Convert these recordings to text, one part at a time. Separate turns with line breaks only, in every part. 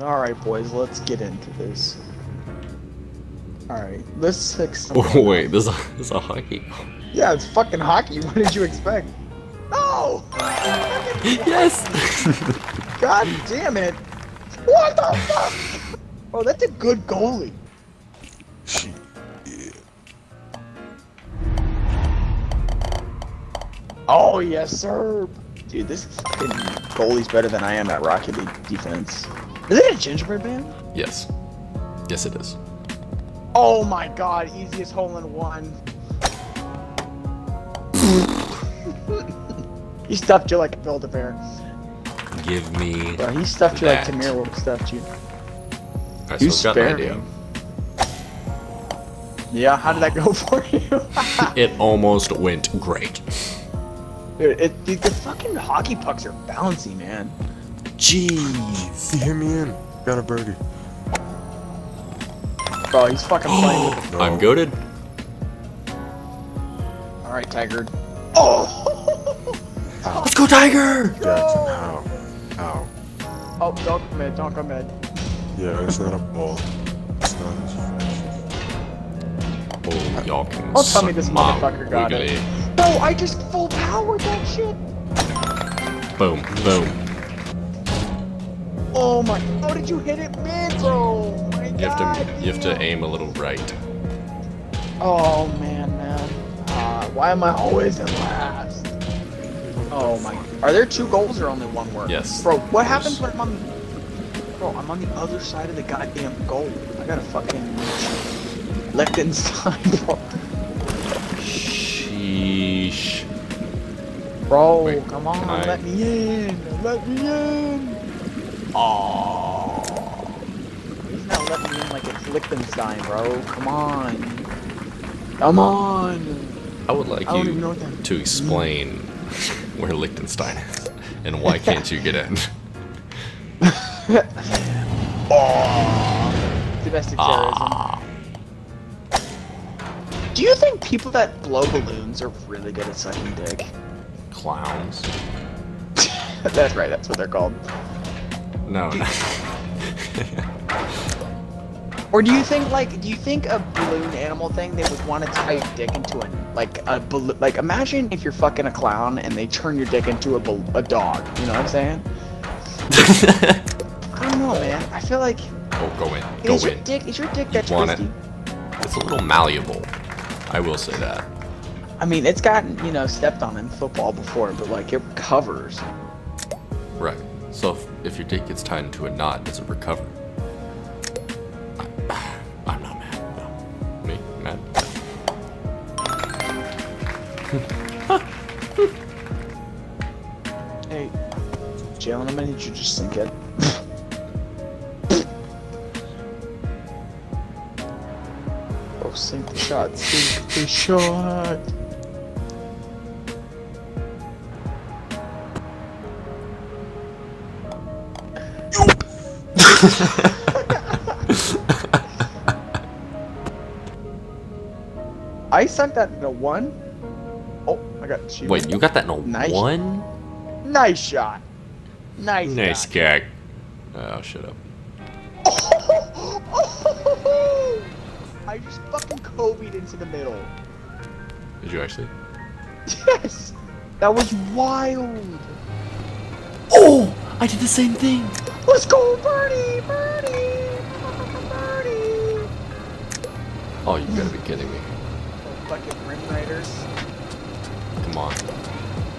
Alright, boys, let's get into this. Alright, let's fix
Oh, wait, there's a, there's a hockey.
Yeah, it's fucking hockey. What did you expect? No!
yes!
God damn it! What the fuck? Oh, that's a good goalie. Oh, yes, sir. Dude, this fucking goalie's better than I am at Rocket League defense. Is it a gingerbread man?
yes. Yes, it is.
Oh my god, easiest hole in one. he stuffed you like a Build-A-Bear.
Give me.
Bro, he stuffed you like
That.
Tamir stuffed you.
Alright,
You
so I've got an
spare
idea.
me. Yeah, how did that go for you?
It almost went great.
Dude, it, dude, the fucking hockey pucks are bouncy, man.
Jeez.
He hit me in. Got a birdie.
Bro, he's fucking oh. playing with
No.
I'm goaded.
Alright, Tiger. Oh!
Let's go, Tiger!
Jackson, how? How?
oh, don't commit, don't commit.
Yeah, it's not a ball. It's not his face.
Oh, y'all can
Don't tell me this
my
motherfucker got it.
wiggly.
No, I just full powered that shit.
Boom, boom.
Oh my, how did you hit it mid, bro? My
You have
God,
to you have to aim a little right.
Oh man, man. Uh, why am I always in last? Oh my. Are there two goals or only one work?
Yes.
Bro, what happens when I'm on. Bro, I'm on the other side of the goddamn goal. I gotta fucking. Liechtenstein, bro.
Sheesh.
Bro,
Wait,
come on,
I-
let me in. Let me in. Oh. He's not letting me in like it's Liechtenstein, bro. Come on. Come on.
I would like
I don't even know
you to explain where Liechtenstein is and why can't you get in?
Oh, domestic terrorism.
Ah,
Do you think people that blow balloons are really good at sucking dick?
clowns.
that's right, that's what they're called.
No, no.
Or do you think like, do you think a balloon animal thing they would want to tie your dick into a like a balloon? Like imagine if you're fucking a clown and they turn your dick into a a dog. You know what I'm saying? I don't know, man. I feel like
oh, go in. Go
is your dick is your dick that
want it. It's a little malleable. I will say that.
I mean, it's gotten you know stepped on in football before, but like it recovers.
Right. So if, if your dick gets tied into a knot, does it recover? I, I'm not mad. No. Me? Mad?
Hey, Jalen, I'm gonna need you to just sink it. oh, sink the shot, sink the shot. I sent that in a one. Oh, I got two.
Wait, you got that in a
Nice.
one?
Nice shot. Nice.
Nice gag. Oh, shut up.
I just fucking Kobe'd into the middle.
Did you actually?
Yes! That was wild!
I did the same thing!
Let's go, Birdie! Birdie! Birdie!
Oh, you gotta be kidding me.
Fucking Rim Raiders.
Come on.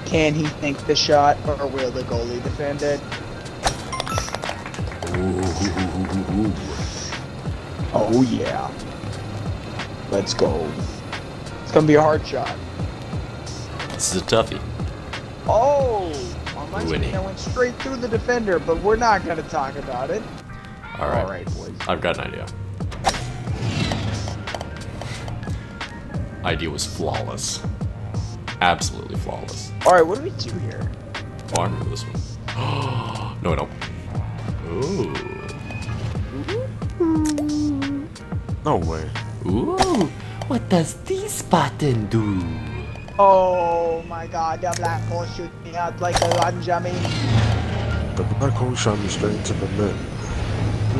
Can he think the shot, or will the goalie defend it?
Ooh.
Oh yeah. Let's go. It's gonna be a hard shot.
This is a toughie.
Oh! On my
Winnie.
screen, I went straight through the defender, but we're not gonna talk about it.
Alright.
Alright, boys.
I've got an idea. Idea was flawless. Absolutely flawless.
Alright, what do we do here?
Oh, I remember this one. no, I don't. Ooh.
No way.
Ooh. What does this button do?
Oh my god, the black hole shoot me out like a lunge, I mean.
The black hole shot me straight into the mid.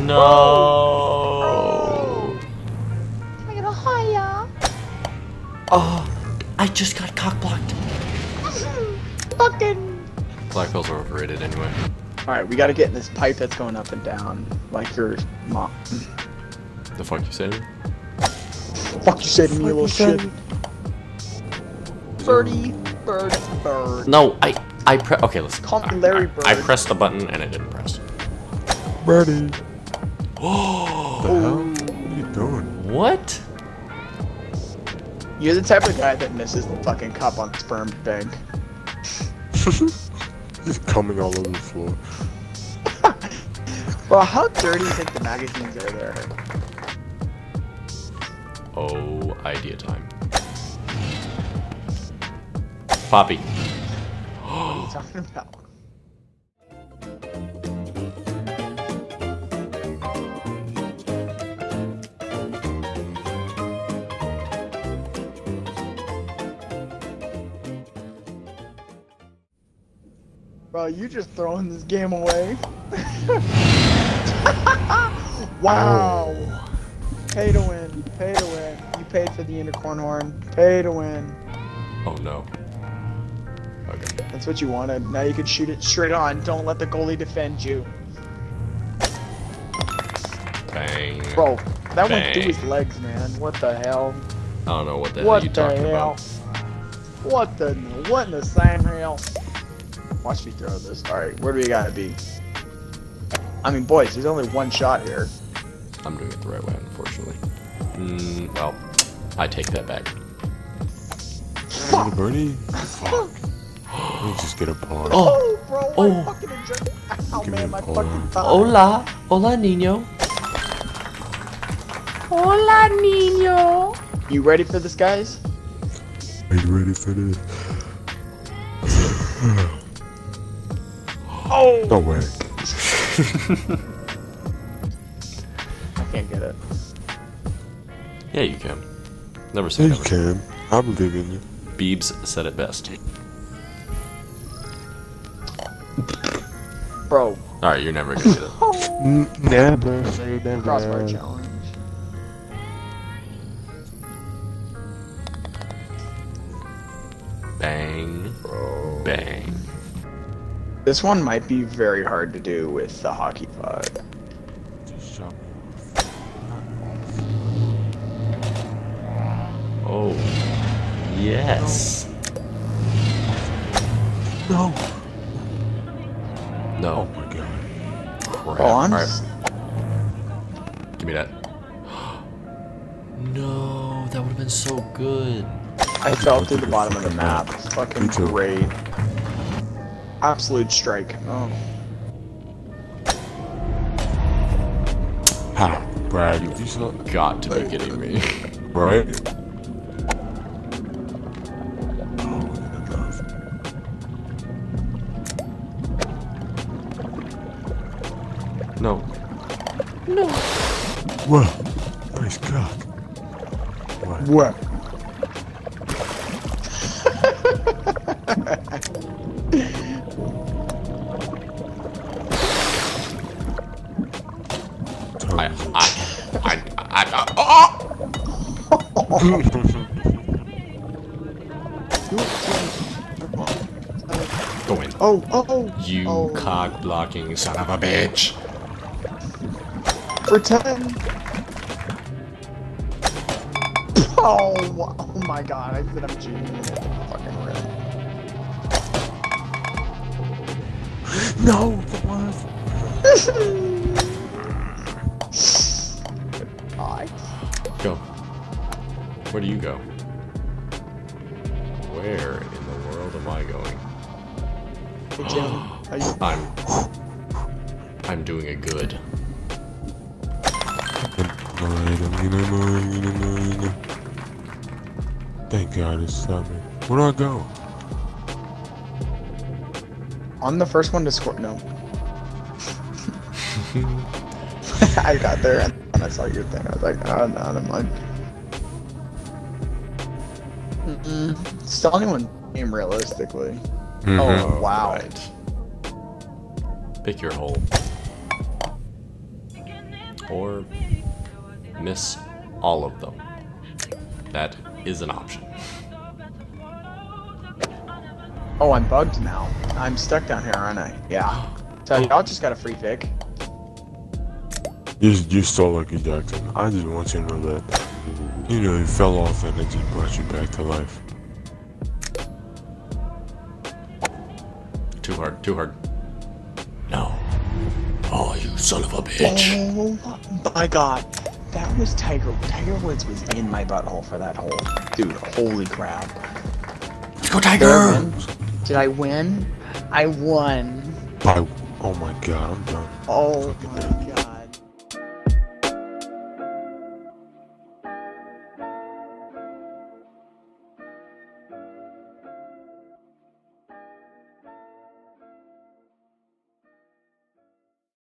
No.
Can I get a hiya?
Oh, I just got cock blocked. Mm-hmm.
Fucking.
Black holes are overrated anyway.
Alright, we gotta get in this pipe that's going up and down. Like your mom.
The fuck you saying?
Fuck you say to me, you little shit. Birdie, bird, bird.
No, I I pre- okay. Listen.
Call me
I-
Larry
I, I
Bird.
pressed the button and it didn't press.
Birdie.
Oh,
What the hell? What are you doing?
what?
You're the type of guy that misses the fucking cup on sperm bank.
He's coming all over the floor.
Well, how dirty do you think the magazines are there?
Oh, idea time. Poppy.
What are you talking about? Bro, you just throwing this game away. wow. Pay to win. Pay to win. You paid for the unicorn horn. Pay to win.
Oh no. Okay.
That's what you wanted. Now you can shoot it straight on. Don't let the goalie defend you.
Bang.
Bro, that went through his legs, man. What the hell?
I don't know what the
what
hell you
the
talking
hell?
about.
What the what in the same hell? Watch me throw this. Alright, where do we gotta be? I mean, boys, there's only one shot here.
I'm doing it the right way, unfortunately. Mm, well, I take that back.
Fuck. Birdie? Fuck. Let me just get a pawn.
Oh. oh, bro, I
Oh.
fucking enjoyed it. Ow,
Give me
man,
a
my
pawn.
fucking thigh.
Hola, hola, niño. Hola, niño.
You ready for this, guys?
Are you ready for this?
Oh!
No way.
I can't get it.
Yeah, you can. Never say
Yeah, you can. I believe in you.
Beebs said it best.
Bro,
Alright, you're never gonna get it.
Never say never.
crossbar challenge.
Bang. Bang.
This one might be very hard to do with the hockey puck.
Oh. Yes.
No.
No.
Oh my god.
Crap.
Oh, I'm
Alright, give me that. No, that would have been so good.
I fell through the bottom of the map. It's fucking
too.
great. Absolute strike. Oh.
How? Brad, you you saw
Got to be kidding me.
right? Whoa. Nice cock. What?
What?
I, I, I, I, I, oh! Go in.
Oh, oh, oh.
You
oh.
cock blocking son of a bitch.
For 10. Oh, oh my god, I said I'm cheating. Fucking red.
no, the was.
Go. Where do you go? Where in the world am I going?
Hey, Jim.
I'm. I'm doing a good.
Thank God it's stopped me. Where do I go?
On the first one to score. No. I got there and then I saw your thing. I was like, oh, no, never mind. Mm-mm. Still anyone game realistically. Mm-hmm. Oh, oh, wow.
Right. Pick your hole. or miss all of them. That is an option.
Oh, I'm bugged now. I'm stuck down here, aren't I? Yeah. So oh. y'all just got a free pick.
You, you stole Lucky Jackson. I just want you to know that. You know, you fell off and it just brought you back to life.
Too hard, too hard. No. Oh, you son of a bitch.
Oh my god. That was Tiger. Tiger Woods was in my butthole for that hole. Dude, holy crap.
Let's go,
Did I
Tiger!
Did I win? I won.
I, oh my god, I'm done.
Oh my god.